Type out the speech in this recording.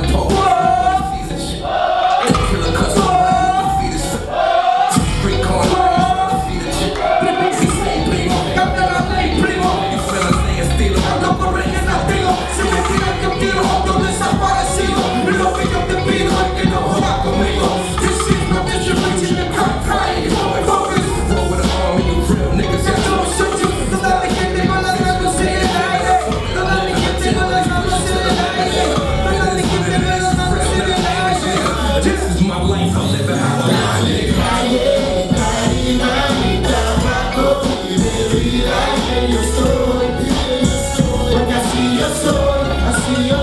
Oh. pole. I sou, assim